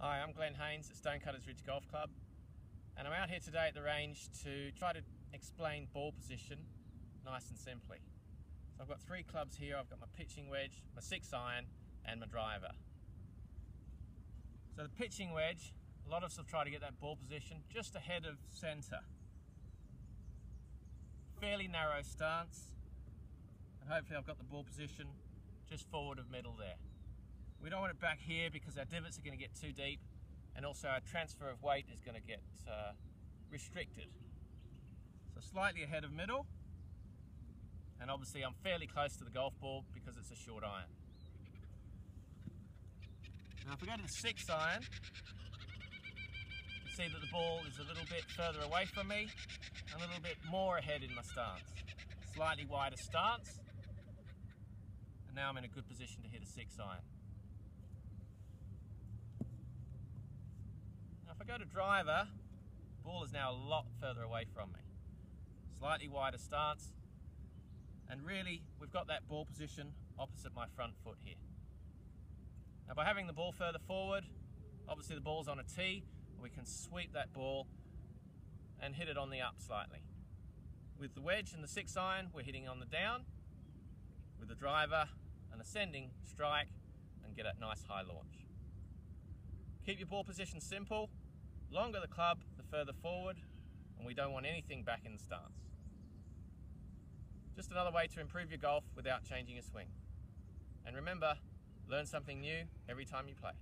Hi, I'm Glen Haynes at Stonecutters Ridge Golf Club and I'm out here today at the range to try to explain ball position nice and simply. So I've got three clubs here. I've got my pitching wedge, my six iron and my driver. So the pitching wedge, a lot of us will try to get that ball position just ahead of centre. Fairly narrow stance and hopefully I've got the ball position just forward of middle there. We don't want it back here because our divots are going to get too deep and also our transfer of weight is going to get uh, restricted. So slightly ahead of middle and obviously I'm fairly close to the golf ball because it's a short iron. Now if we go to the six iron, you can see that the ball is a little bit further away from me and a little bit more ahead in my stance. Slightly wider stance and now I'm in a good position to hit a six iron. Now if I go to driver, ball is now a lot further away from me. Slightly wider stance, and really we've got that ball position opposite my front foot here. Now by having the ball further forward, obviously the ball's on a tee, we can sweep that ball and hit it on the up slightly. With the wedge and the six iron, we're hitting on the down. With the driver, an ascending strike and get a nice high launch. Keep your ball position simple. Longer the club, the further forward, and we don't want anything back in the stance. Just another way to improve your golf without changing your swing. And remember, learn something new every time you play.